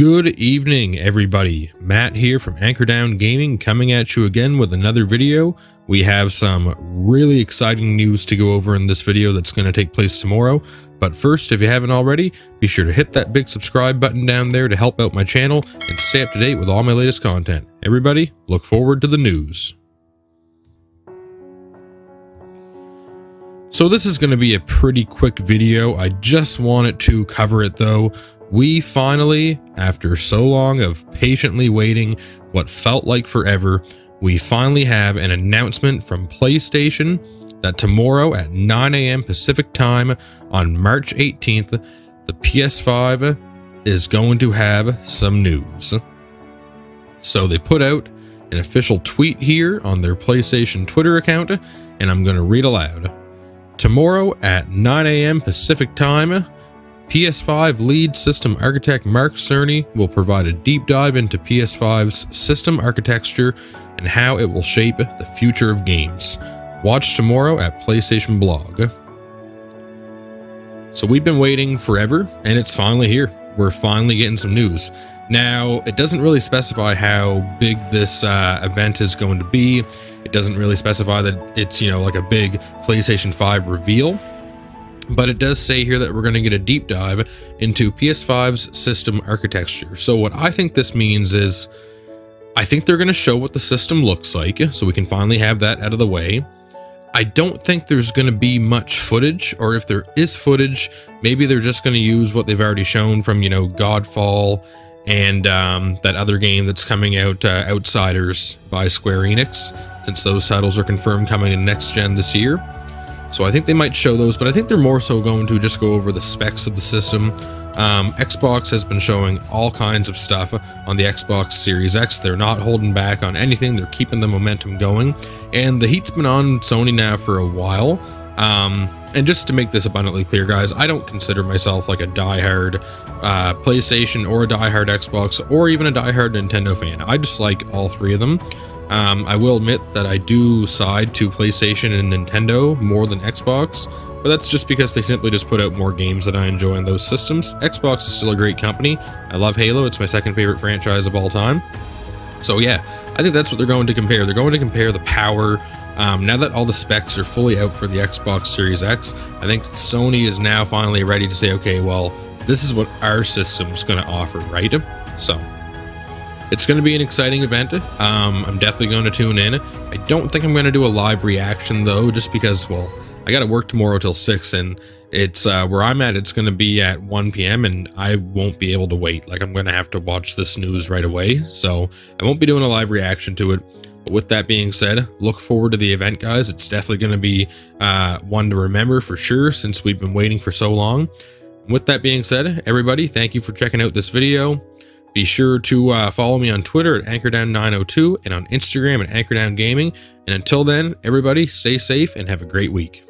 Good evening, everybody. Matt here from Anchor Down Gaming coming at you again with another video. We have some really exciting news to go over in this video that's going to take place tomorrow. But first, if you haven't already, be sure to hit that big subscribe button down there to help out my channel and stay up to date with all my latest content. Everybody, look forward to the news. So this is going to be a pretty quick video. I just wanted to cover it though we finally, after so long of patiently waiting what felt like forever, we finally have an announcement from PlayStation that tomorrow at 9 a.m. Pacific time on March 18th, the PS5 is going to have some news. So they put out an official tweet here on their PlayStation Twitter account, and I'm going to read aloud. Tomorrow at 9 a.m. Pacific time, PS5 lead system architect Mark Cerny will provide a deep dive into PS5's system architecture and how it will shape the future of games. Watch tomorrow at PlayStation Blog. So we've been waiting forever, and it's finally here. We're finally getting some news. Now, it doesn't really specify how big this uh, event is going to be. It doesn't really specify that it's, you know, like a big PlayStation 5 reveal but it does say here that we're going to get a deep dive into PS5's system architecture. So what I think this means is I think they're going to show what the system looks like so we can finally have that out of the way. I don't think there's going to be much footage, or if there is footage, maybe they're just going to use what they've already shown from, you know, Godfall and um, that other game that's coming out, uh, Outriders by Square Enix, since those titles are confirmed coming in next gen this year. So I think they might show those, but I think they're more so going to just go over the specs of the system. Um, Xbox has been showing all kinds of stuff on the Xbox Series X. They're not holding back on anything. They're keeping the momentum going. And the heat's been on Sony now for a while. Um, and just to make this abundantly clear, guys, I don't consider myself like a die-hard uh, PlayStation or a die-hard Xbox or even a die-hard Nintendo fan. I just like all three of them. Um, I will admit that I do side to PlayStation and Nintendo more than Xbox, but that's just because they simply just put out more games that I enjoy on those systems. Xbox is still a great company. I love Halo. It's my second favorite franchise of all time. So yeah, I think that's what they're going to compare. They're going to compare the power. Um, now that all the specs are fully out for the Xbox Series X, I think Sony is now finally ready to say, okay, well, this is what our system's going to offer, right? So it's going to be an exciting event. Um, I'm definitely going to tune in. I don't think I'm going to do a live reaction though, just because, well, I got to work tomorrow till 6 and it's uh, where I'm at, it's going to be at 1 p.m. and I won't be able to wait. Like I'm going to have to watch this news right away. So I won't be doing a live reaction to it. But with that being said, look forward to the event, guys. It's definitely going to be uh, one to remember for sure since we've been waiting for so long. With that being said, everybody, thank you for checking out this video. Be sure to uh, follow me on Twitter at Anchordown902 and on Instagram at Anchordown Gaming. And until then, everybody stay safe and have a great week.